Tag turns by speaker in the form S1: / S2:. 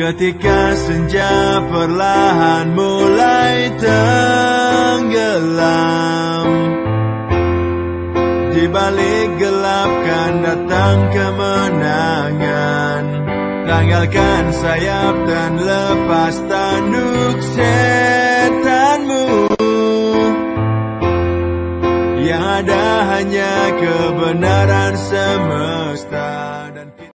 S1: Ketika senja perlahan mulai tenggelam Di balik gelap kan datang kemenangan. Tanggalkan sayap dan lepas tanduk setanmu. Yang ada hanya kebenaran semesta